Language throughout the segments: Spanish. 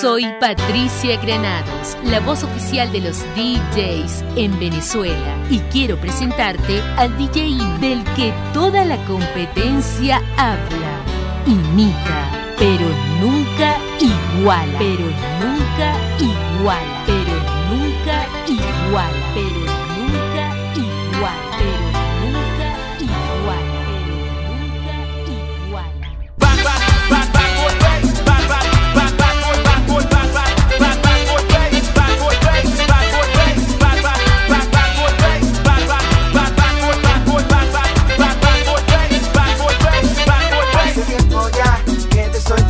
Soy Patricia Granados, la voz oficial de los DJs en Venezuela y quiero presentarte al DJ del que toda la competencia habla, imita, pero nunca iguala, pero nunca iguala, pero nunca iguala, pero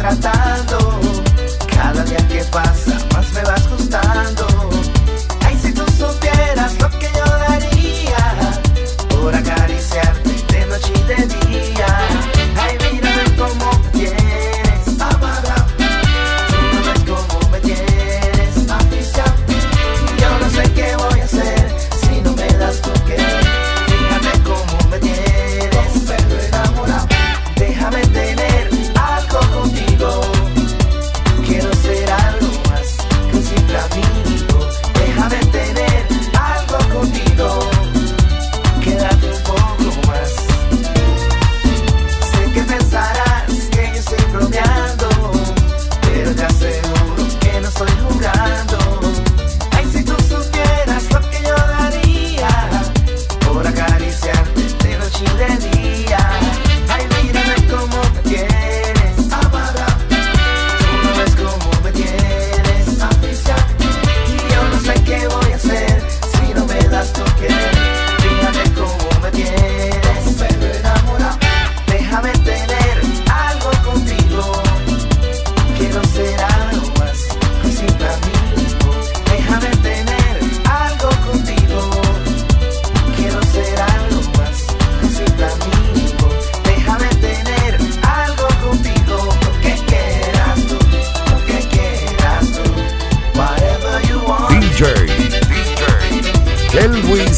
Cada día que pasa más me vas gustando.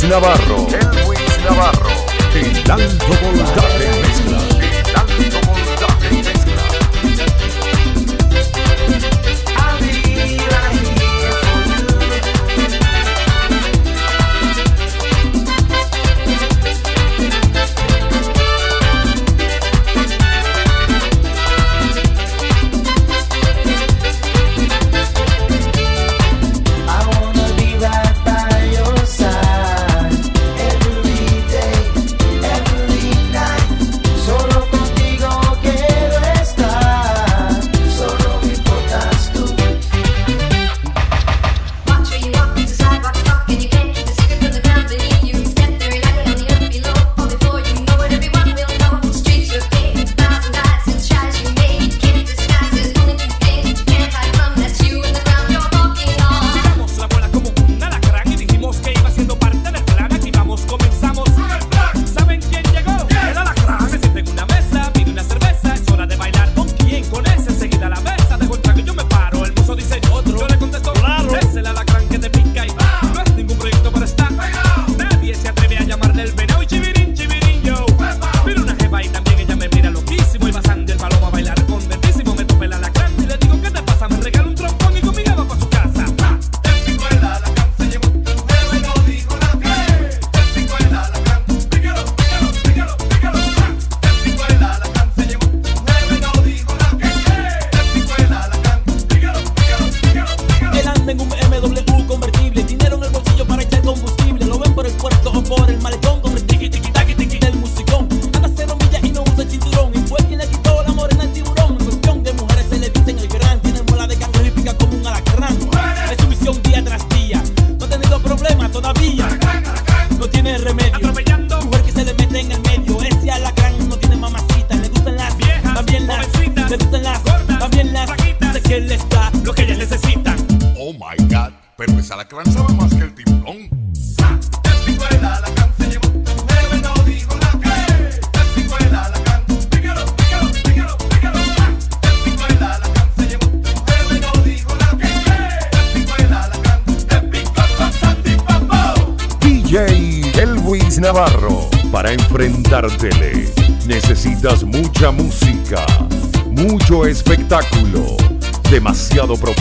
Navarro.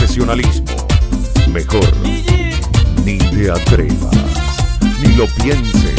Profesionalismo. Mejor ni te atrevas, ni lo pienses.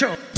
show.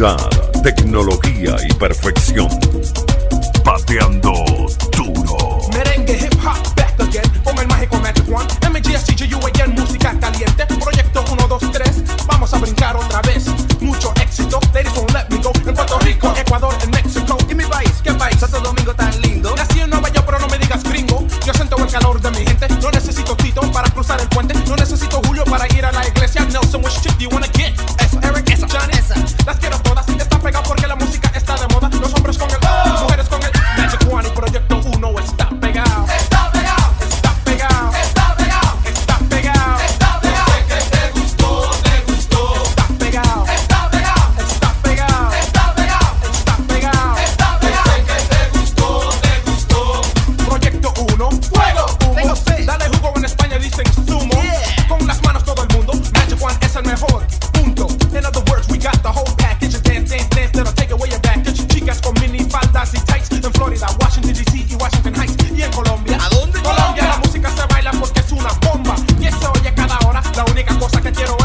Cidade. ¿A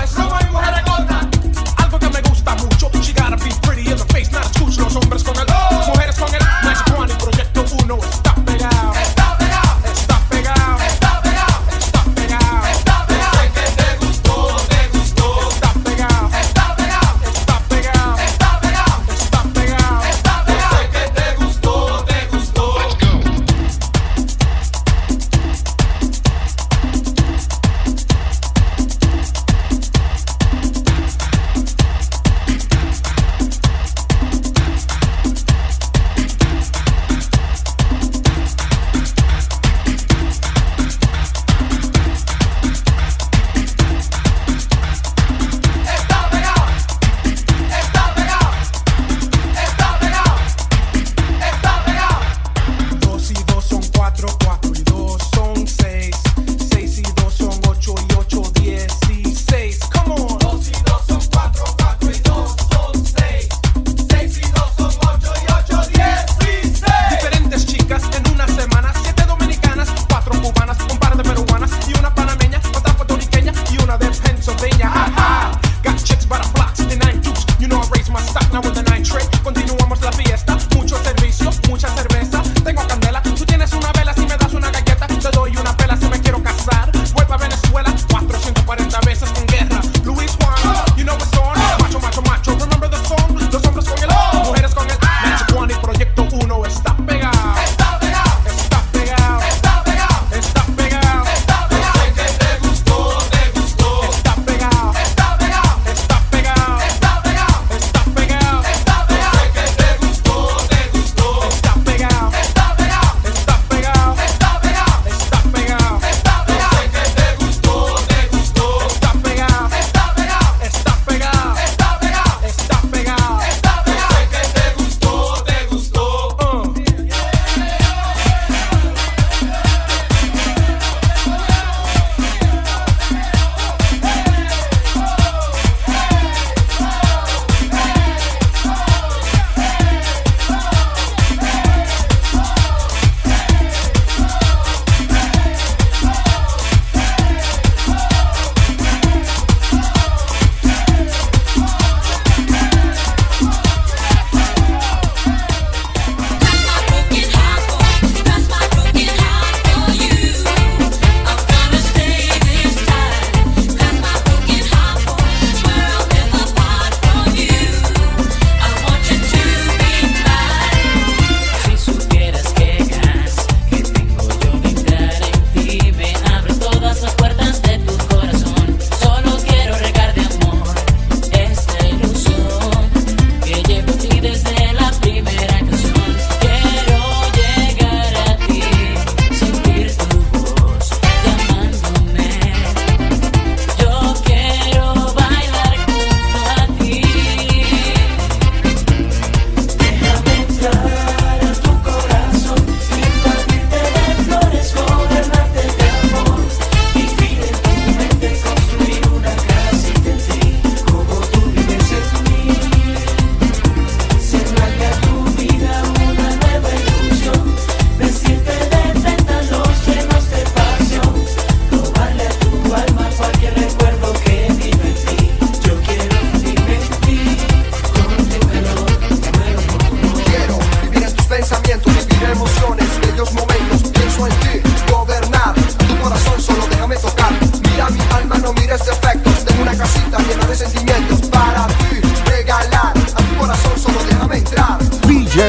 sentimientos para ti, regalar a tu corazón solo déjame entrar. DJ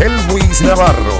Elvis Navarro.